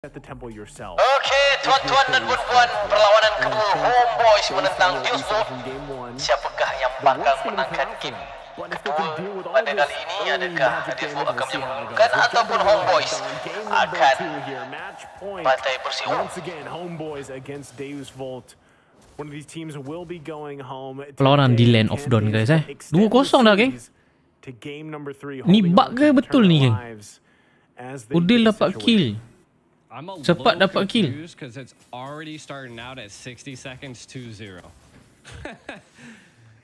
at the temple yourself. Okey, tuan-tuan dan puan-puan, perlawanan Kabul Homeboys menentang Jusbo. Siapakah yang bakal menangkan game? Pada kali ini adakah Devo akan menyembuhkan ataupun Homeboys akan bantai bersihur? Once again, Homeboys against Deus Volt. One of these teams will be going home. Perlawanan di Land of Dawn, guys, eh. 2-0 dah, geng. To game number 3. Ni bug ke betul ni, geng? Udil dapat kill. Cepat dapat kill. because it's already starting out at 60 seconds to zero.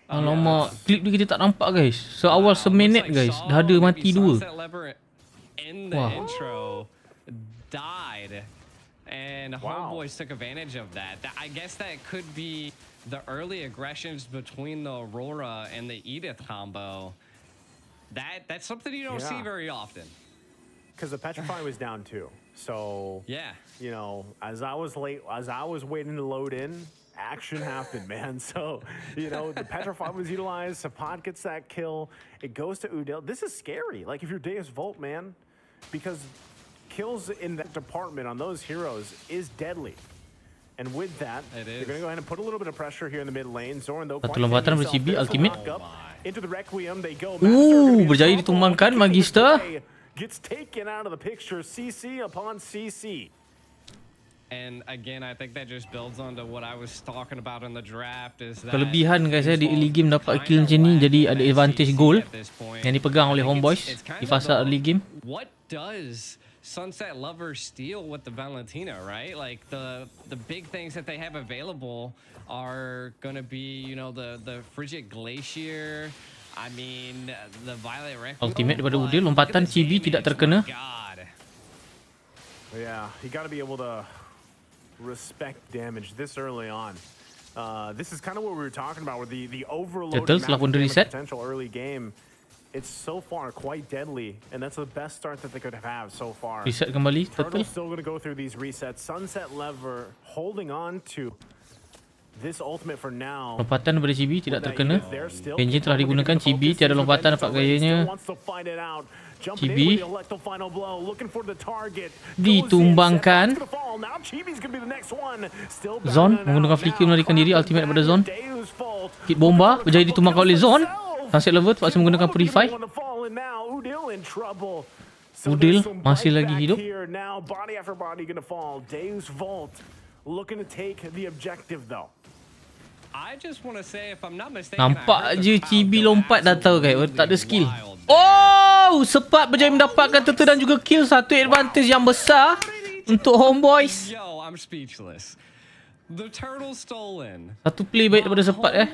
Alamak, klip tu kita tak nampak guys. Seawal seminit guys, dah ada mati dua. Intro died. And Wow. Homeboys took advantage of that. I guess that could be the early aggressions between the Aurora and the Edith combo. That that's something you don't see Yeah. very often. Because the Petrify was down too. So, Yeah. you know, as I was late, as I was waiting to load in, action happened, man. So, you know, the Petrify was utilized. Sapad gets that kill. It goes to Udil. This is scary. Like, if you're Deus Volt, man, because kills in that department on those heroes is deadly. And with that, It they're going to go ahead and put a little bit of pressure here in the mid lane. Zorn, though, Satu quite lompatan himself. the ultimate. lock. Into the Requiem they go. Ooh, Master gonna berjaya in trouble. ditumbangkan Kicking Magister. Away. Gets taken out of the picture. CC upon CC. And again, I think that just builds onto what I was talking about in the draft is that Kelebihan guys di early game dapat kill kinda macam ni lack jadi that ada advantage goal at this point. yang dipegang oleh I think Homeboys it's- it's kind di fasa the- early game. What does Sunset Lover steal with the Valentina, right? Like the the big things that they have available are gonna be, you know, the the Frigid Glacier. I mean, the Violet Requiem. Ultimate daripada Udil, lompatan Chibi damage, tidak terkena. Yeah, you got to be able to respect damage this early on. Uh, this is kind of what we were talking about, where the the overload potential early game. It's so far quite deadly, and that's the best start that they could have so far. Reset kembali Turtle's turtle. still going to go through these resets. Sunset Lever holding on to this ultimate for now. Lompatan daripada Chibi tidak terkena. Engine telah digunakan Chibi tiada lompatan dapat gayanya. Chibi. Ditumbangkan. Zon menggunakan flicker melarikan diri, ultimate daripada Zon. Hit bomba berjaya ditumbangkan oleh Zon. Sunset Lover terpaksa menggunakan Purify. Udil masih lagi hidup. Looking to take the objective though. I just want to say, if I'm not mistaken, Nampak je Chibi lompat dah tahu guys. absolutely Tak ada skill. Oh, sepat berjaya mendapatkan turtle dan juga kill satu advantage yang besar untuk Homeboys. Yo, I'm speechless. The turtle stolen. Satu play baik daripada sepat eh.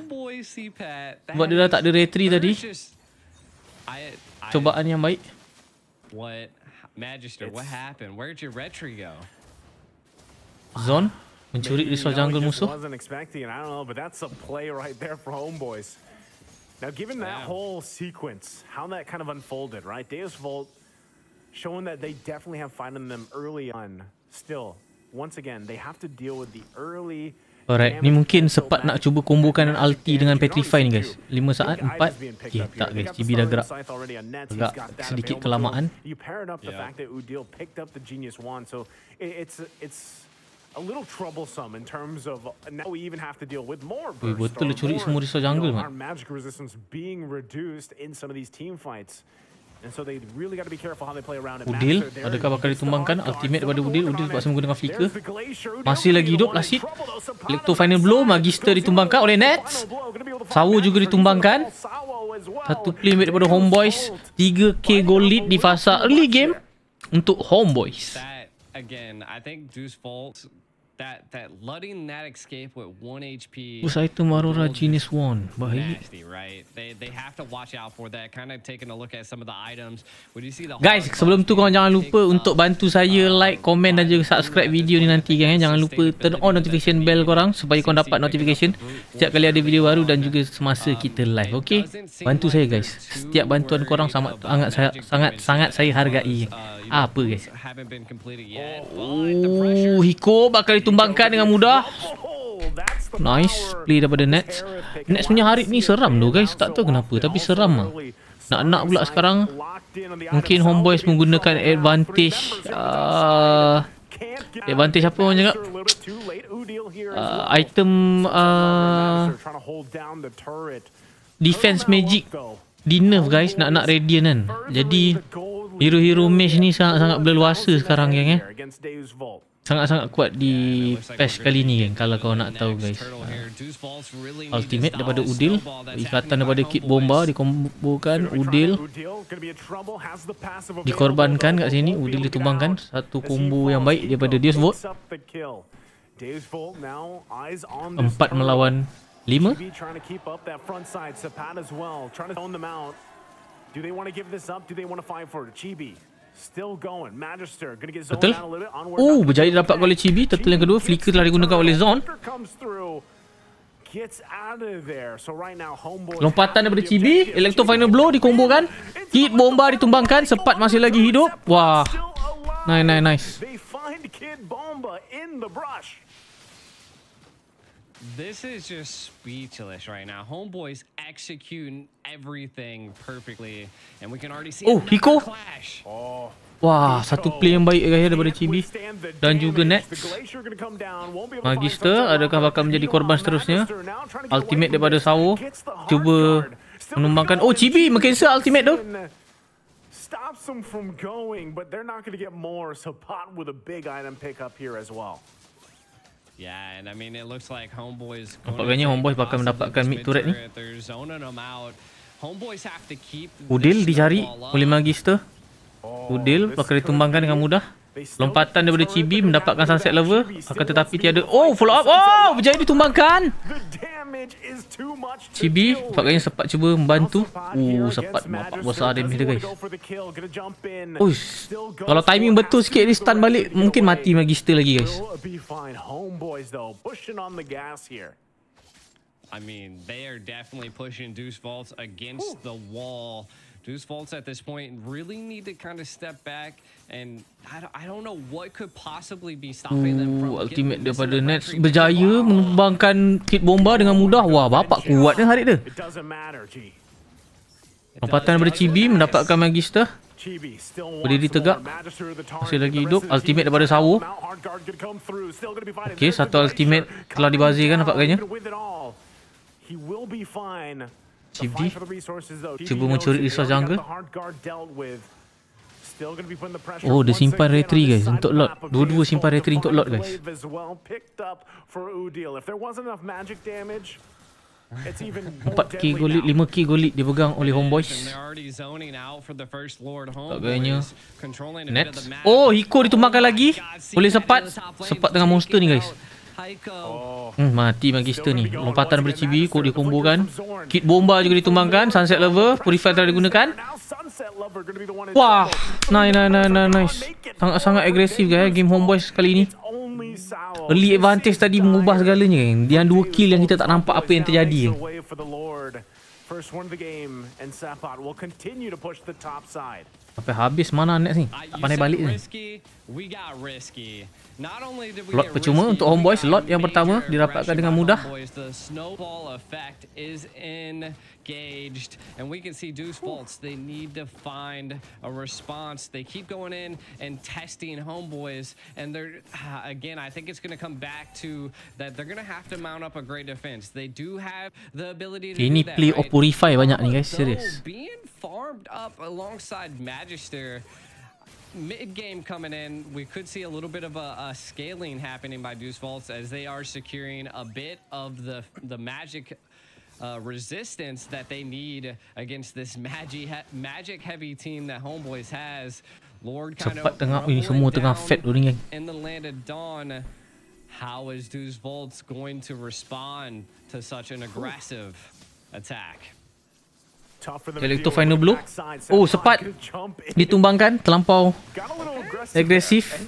Sebab dia dah tak ada retry tadi. Cobaan yang baik. What? Magister, what happened? Where'd your retry go? Zon mencuri resource you know, jungle musuh. Now, given that Yeah. whole sequence, how that kind of unfolded, right? Deus Volt showing that they definitely have fight in them early on. Still, once again, they have to deal with the early. Alright, ni mungkin sepat nak cuba combokan magic ulti dengan Petrify ni guys. see 5 two. saat, Look, 4. Ida's being picked Okay, tak guys. Chibi dah gerak. Agak that sedikit kelamaan. Yeah. A little troublesome in terms of now we even have to deal with more burst betul or more, you know, our magic resistance being reduced in some of these team fights. And so they really got to be careful how they play around it. Udil, adakah bakal ditumbangkan? Ultimate daripada Udil. Udil terpaksa menggunakan flicker. Masih lagi hidup, Lasit. Electro final blow. Magister ditumbangkan oleh Nets. Sawo juga ditumbangkan. Satu play mate daripada Homeboys. 3k goal lead di fasa early game untuk Homeboys. Again, I think Deuce Volt, that that letting that escape with one HP. Aurora will just Genius Wand. Baik. Nasty, right? They they have to watch out for that. Kind of taking a look at some of the items. When you see the Guys, sebelum tu korang jangan lupa untuk bantu saya uh, like, komen dan juga subscribe video ni nanti kan. Jangan lupa turn on notification bell korang supaya korang dapat notification setiap kali ada video baru dan juga semasa kita live. Okay? Bantu saya guys. Setiap bantuan korang sangat sangat sangat sangat saya hargai. Apa guys? Oh, Hiko bakal ditumbangkan dengan mudah. Oh, Nice play daripada Nets. Nets punya Harit ni seram tu guys. Tak tahu kenapa tapi seram lah. Nak-nak pula sekarang. mungkin Homeboys menggunakan advantage. Uh, Advantage apa orang cakap? Uh, item uh, defense magic di nerf guys. Nak nak radiant kan. Jadi hero-hero mage ni sangat-sangat berluasa sekarang geng eh. Sangat-sangat kuat di patch kali ni kan kalau kau nak tahu guys. Uh, ultimate daripada Udil, ikatan daripada Kit Bomba dikombokan Udil dikorbankan kat sini, Udil ditumbangkan satu combo yang baik daripada Deus Volt. Empat melawan lima. Do they want to give this up? Do they want to fight for it? Chibi still going. Magister gonna get zoned down a little bit. Oh, berjaya dapat oleh Chibi. Turtle yang kedua, flicker telah digunakan oleh Zon. Lompatan daripada Chibi, Electro Final Blow dikombokan. Hit bomba ditumbangkan, Sepat masih lagi hidup. Wah. Nice, nice, nice. They find Kid Bomba in the brush. This is just speechless right now. Homeboys executing everything perfectly, and we can already see. Oh, Hiko. Oh. Wah, satu play yang baik guys daripada Chibi dan juga Net. Magister adakah bakal menjadi korban seterusnya? Ultimate daripada Sawo cuba menumbangkan. Oh, Chibi mencancel ultimate tu. Stops them from going, but they're not going to get more. So Pot with a big item pick up here as well. Yeah, and I mean it looks like Homeboys Nampaknya Homeboys bakal mendapatkan mid turret ni. Udil dicari oleh Magister. Udil bakal ditumbangkan dengan mudah. Lompatan daripada Chibi mendapatkan sunset lover. Akan tetapi tiada oh follow up. Oh berjaya ditumbangkan. Chibi nampaknya sempat cuba membantu. Uh sempat bapak besar damage dia guys. Uish kalau timing betul sikit ni stun balik mungkin mati Magister lagi guys. I mean, they are definitely pushing Deuce Vaults against the wall. Deuce Vaults at this point really need to kind of step back and I don't, I don't know what could possibly be stopping them from ultimate daripada Nets berjaya menumbangkan kit bomba dengan mudah. Wah, bapak kuat ni hari tu. Lompatan daripada Chibi mendapatkan Magister. Berdiri tegak. Masih lagi hidup. Ultimate daripada Sawo. Okay, satu ultimate telah dibazirkan nampaknya. He will be fine. Chief D Cuba mencuri resource jungle Oh dia simpan retry guys Untuk lot Dua-dua simpan retry untuk lot guys Empat k golit, lima k golit dia pegang oleh homeboys. Tak gayanya. Nets. Oh, Hiko ditumbangkan lagi. Boleh sepat. Sepat tengah monster ni guys. Oh. Hmm, mati Magister ni. Lompatan daripada Chibi, kod dikombokan. Kit bomba juga ditumbangkan. Sunset Lover, Purify telah digunakan. Wah, nice, nice, nice, nice, nice. Sangat-sangat agresif guys game Homeboys kali ni. Early advantage tadi mengubah segalanya kan. Dia dua kill yang kita tak nampak apa yang terjadi kan. First one of the game and Sapot will continue to push the top side. Sampai habis mana net ni? Tak pandai balik ni. Lot percuma untuk homeboys. Lot yang pertama dirapatkan dengan mudah. Gauged, and we can see Deuce Faults. They need to find a response. They keep going in and testing homeboys, and they're again. I think it's going to come back to that they're going to have to mount up a great defense. They do have the ability to. Ini play of purify banyak ni guys, serius. Being farmed up alongside Magister. Mid game coming in, we could see a little bit of a, a scaling happening by Deuce Vaults as they are securing a bit of the the magic uh, resistance that they need against this magic magic heavy team that Homeboys has. Lord kind of tengah ini semua tengah fat ni In the land of dawn, how is Deuce Vaults going to respond to such an aggressive attack? Electro Final Blue. Oh sempat Ditumbangkan Terlampau. Agresif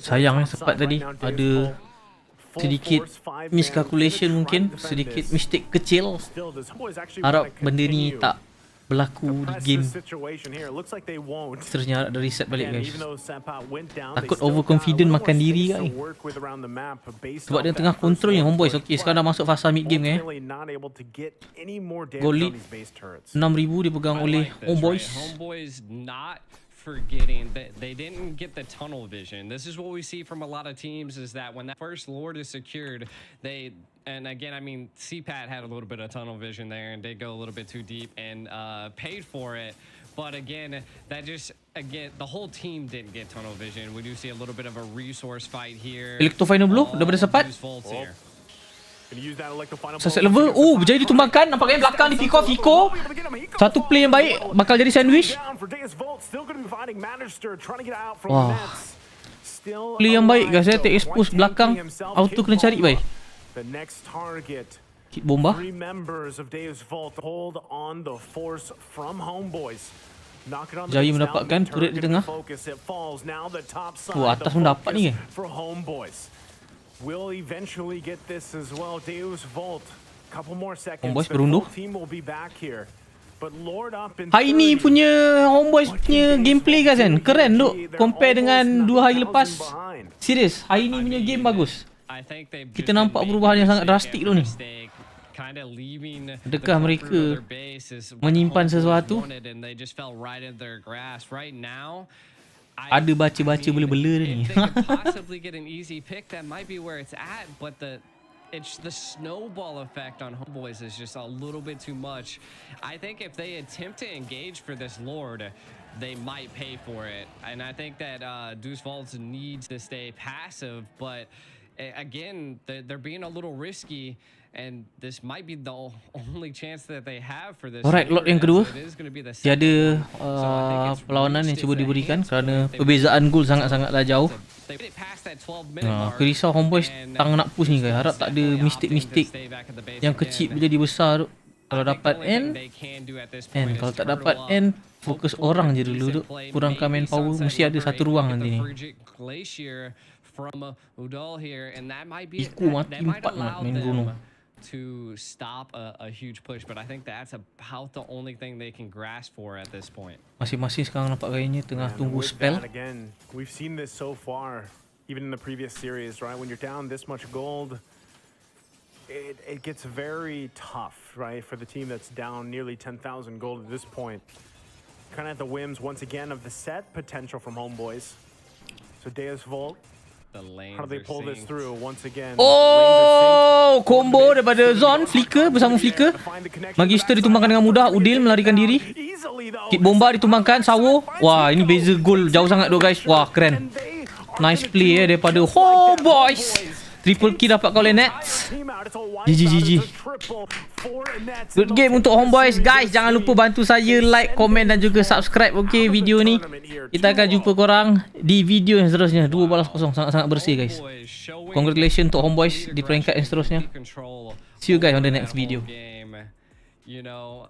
Sayang eh sempat tadi. Ada Sedikit Miscalculation mungkin. Sedikit mistake kecil. Harap benda ni tak berlaku di game seterusnya harap ada reset balik guys. Takut overconfident makan diri map based Sebab dia tengah control ni one homeboys. Okey sekarang dah masuk fasa mid game eh. on lead. these base turrets. 6000 dipegang oleh homeboys. Right? Homeboys not forgetting that they didn't get the tunnel vision. This is what we see from a lot of teams is that when that first lord is secured, they and again, I mean, CPAT had a little bit of tunnel vision there and did go a little bit too deep and uh, paid for it. But again, that just again the whole team didn't get tunnel vision. We do see a little bit of a resource fight here. Electro final blow All daripada Sepat. Zeus Volts Sunset level. Oh, berjaya ditumbangkan. Nampaknya belakang di pick off Hiko. Satu play yang baik bakal jadi sandwich. Wah. Play yang baik guys, though. Take expose belakang. Auto kena cari, bye. The next target. Kit bomba. Three Jaya mendapatkan turret di tengah. Oh, atas the pun dapat ni, kan? Will eventually get this as well. Deus Volt. Couple more seconds. Homeboys the berunduh. team will be back here. But Lord up in Hari ni 30. punya homeboys punya gameplay guys kan. Keren duk. Compare dengan dua hari lepas. Serius, hari ni punya game bagus. Kita nampak perubahan yang sangat drastik tu ni. Adakah mereka menyimpan sesuatu? Wanted and they just fell right into their grasp. Right now, I- Ada baca-baca mean, bela-bela ni. If they could possibly get an easy pick, that might be where it's at. But the it's the snowball effect on Homeboys is just a little bit too much. I think if they attempt to engage for this Lord, they might pay for it. And I think that uh, Deuce Vaults needs to stay passive. But again, they're, they're being a little risky. And this might be the only chance that they have for this. Alright, lot yang kedua. Tiada uh, perlawanan yang cuba diberikan kerana perbezaan gol sangat-sangatlah jauh. They made it past that 12 minute mark, aku risau Homeboys tang nak push ni guys. Harap tak ada mistake-mistake yang kecil menjadi besar tu. Kalau dapat point is Kalau tak dapat hope fokus orang je dulu duk. play. Kurangkan manpower, mesti ada satu ruang nanti ni. Uh, Iku mati empat allow main Bruno. To stop a, a huge push, but I think that's about the only thing they can grasp for at this point. Masing-masing sekarang nampak gayanya tengah And tunggu spell. again, we've seen this so far, even in the previous series, right? When you're down this much gold, it, it gets very tough, right, for the team that's down nearly 10,000 gold at this point. Kind of at the whims, once again, of the set potential from Homeboys. So Deus Volt, The lanes how do they pull this through once again? Oh, combo daripada Zon, Flicker bersama Flicker. Magister ditumbangkan dengan mudah, Udil melarikan diri. Kit bomba ditumbangkan, Sawo. Wah, ini beza gol jauh sangat tu guys. Wah, keren. Nice play eh daripada Homeboys. Triple kill dapat oleh Nets. GG, GG. Good game untuk Homeboys. Guys, jangan lupa bantu saya like, komen dan juga subscribe okay video ni. Kita akan jumpa korang di video yang seterusnya. 2 balas kosong. Sangat-sangat bersih guys. Congratulations untuk Homeboys di peringkat yang seterusnya. See you guys on the next video. You know,